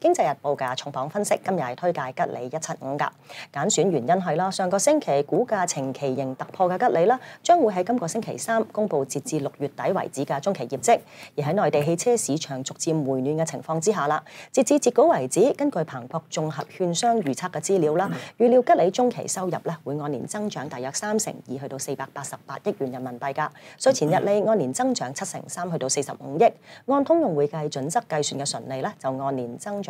經濟日報嘅重磅分析，今日係推介吉利一七五噶，揀選原因係啦，上個星期股價呈期型突破嘅吉利啦，將會喺今個星期三公布截至六月底為止嘅中期業績。而喺內地汽車市場逐漸回暖嘅情況之下啦，截至截稿為止，根據彭博綜合券商預測嘅資料啦，預料吉利中期收入咧會按年增長大約三成二，去到四百八十八億元人民幣噶，稅前日利按年增長七成三，去到四十五億，按通用會計準則計算嘅純利咧就按年增長。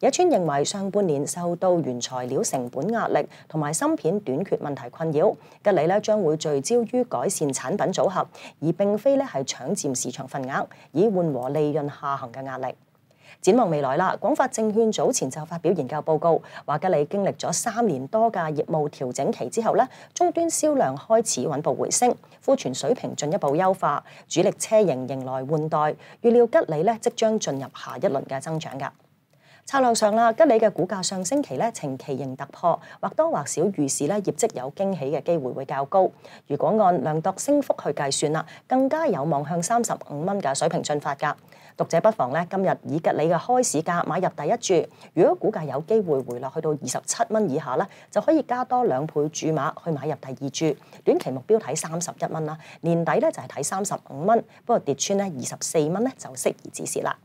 野村認為上半年受到原材料成本壓力同埋芯片短缺問題困擾，吉利咧將會聚焦於改善產品組合，而並非咧係搶佔市場份額，以緩和利潤下行嘅壓力。展望未來啦，廣發證券早前就發表研究報告，話吉利經歷咗三年多嘅業務調整期之後咧，終端銷量開始穩步回升，庫存水平進一步優化，主力車型迎來換代，預料吉利咧即將進入下一輪嘅增長㗎。策略上啦，吉利嘅股價上星期咧呈奇形突破，或多或少預示咧業績有驚喜嘅機會會較高。如果按量度升幅去計算啦，更加有望向三十五蚊嘅水平進發噶。讀者不妨咧今日以吉利嘅開市價買入第一注，如果股價有機會回落去到二十七蚊以下咧，就可以加多兩倍注碼去買入第二注。短期目標睇三十一蚊啦，年底咧就係睇三十五蚊，不過跌穿咧二十四蚊咧就適宜止蝕啦。